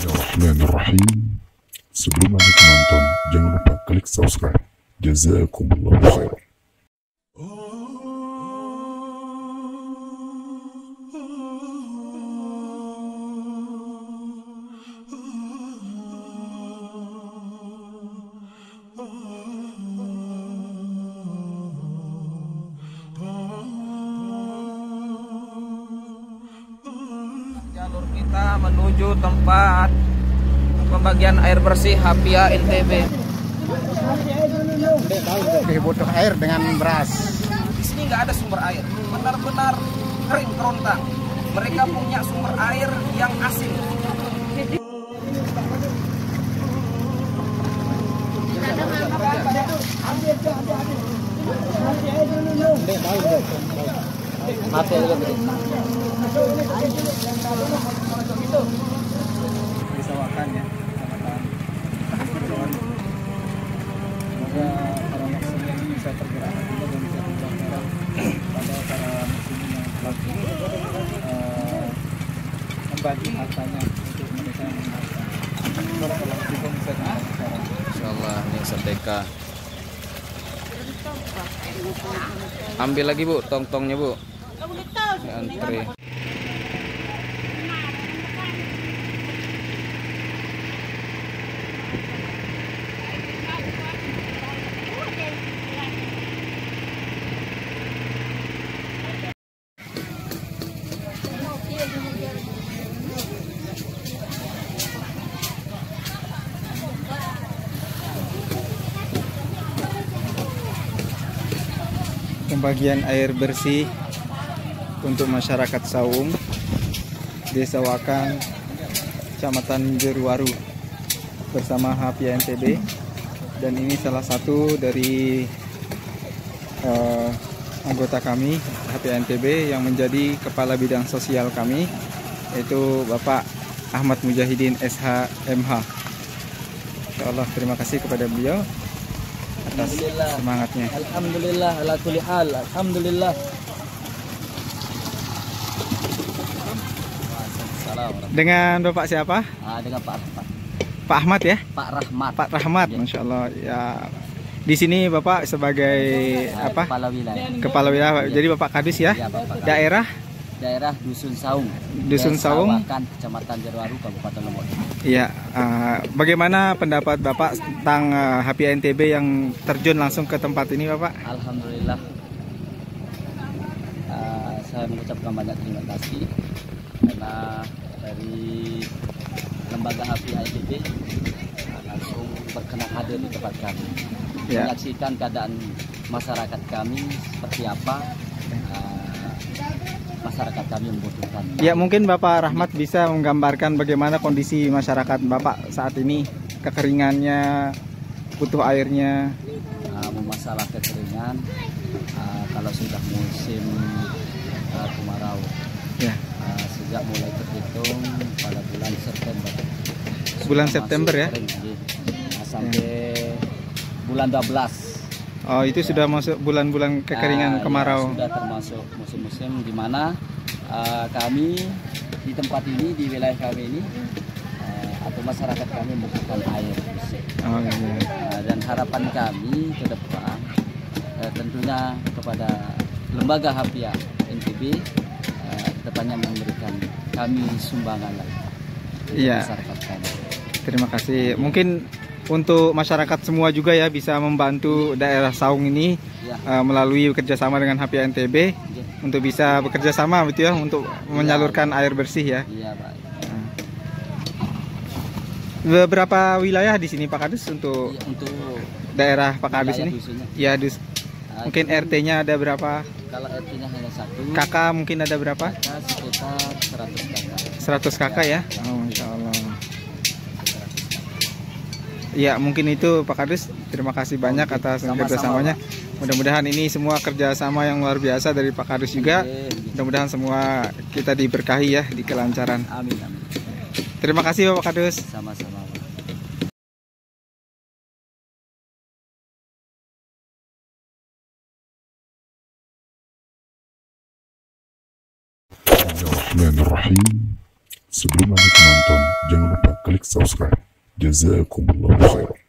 Bismillahirrahmanirrahim. Sebelum lanjut menonton, jangan lupa klik subscribe. Jazakumullah khairan. Jalur kita menuju tempat pembagian air bersih Hapia NTB. Oke, butuh air dengan beras. Di sini nggak ada sumber air, benar-benar kering kerontang. Mereka punya sumber air yang asin. Disawakan ya, kecamatan Kecamatan. Semoga para muslim ini bisa tergerak hatinya dan bisa berjalan pada para muslim yang telah eh, membagi hartanya untuk Indonesia yang bisa dilakukan. Insyaallah ini sedeka. Ambil lagi bu, tong-tongnya bu. Ini antri. Pembagian air bersih untuk masyarakat Saung Desa Wakan Kecamatan Jeruwaru bersama HPI NTB dan ini salah satu dari eh, anggota kami HPI NTB yang menjadi kepala bidang sosial kami yaitu Bapak Ahmad Mujahidin SHMH Insya Allah terima kasih kepada beliau atas Alhamdulillah. semangatnya Alhamdulillah ala kulli hal. Alhamdulillah. Dengan Bapak siapa? Ah, dengan Pak Rahmat. Pak Ahmad ya? Pak Rahmat. Pak Rahmat, Ya. masya Allah. Ya, di sini Bapak sebagai apa? Kepala wilayah. Kepala wilayah. Ya. Jadi Bapak Kadis ya? Ya, Bapak. Daerah Daerah Dusun Saung. Dusun Desa Saung. Wakan, Kecamatan Jerwaru, Kabupaten Lombok. Iya. eh, bagaimana pendapat Bapak tentang eh, HPI NTB yang terjun langsung ke tempat ini, Bapak? Alhamdulillah. Ah, saya mengucapkan banyak terima kasih karena dari lembaga HPI ah, langsung berkenan hadir di tempat kami. Ya. Menyaksikan keadaan masyarakat kami seperti apa. ah, masyarakat kami membutuhkan. Ya, mungkin Bapak Rahmat bisa menggambarkan bagaimana kondisi masyarakat Bapak saat ini, kekeringannya, butuh airnya. uh, masalah kekeringan uh, kalau sudah musim uh, kemarau Ya. uh, sejak mulai terhitung pada bulan September Bulan September ya? kering, iya. Nah, sampai bulan 12 Oh, itu sudah masuk bulan-bulan kekeringan Ah, kemarau. ya, sudah termasuk musim-musim di mana uh, kami di tempat ini di wilayah kami ini uh, atau masyarakat kami membutuhkan air. Oh, iya. Nah, dan harapan kami ke depan eh, tentunya kepada lembaga HPIA NTB eh, depannya memberikan kami sumbangan lagi Iya. masyarakat kami. Terima kasih. Mungkin untuk masyarakat semua juga ya bisa membantu daerah Saung ini Ya, eh, melalui kerjasama dengan HPI NTB ya, untuk bisa bekerja sama gitu ya untuk menyalurkan air bersih ya. iya Pak. Beberapa wilayah di sini Pak Kadus untuk Iya, untuk daerah Pak wilayah ini? dusunnya. Ya, dus. Ah, Mungkin RT-nya ada berapa? Kalau RT-nya hanya satu, Kakak mungkin ada berapa? maka sekitar 100 kakak. 100 kakak ya? Oh, Masya Allah. Ya mungkin itu Pak Kadus. Terima kasih banyak atas Sama-sama, kerjasamanya. Mudah-mudahan ini semua kerjasama yang luar biasa dari Pak Kadus juga. Oke. Mudah-mudahan semua kita diberkahi ya di kelancaran. Amin, amin. Terima kasih Bapak Kadus. Sama-sama. Pak. Bismillahirrahmanirrahim. Sebelum lanjut menonton, jangan lupa klik klik subscribe. Jazakumullah khairan.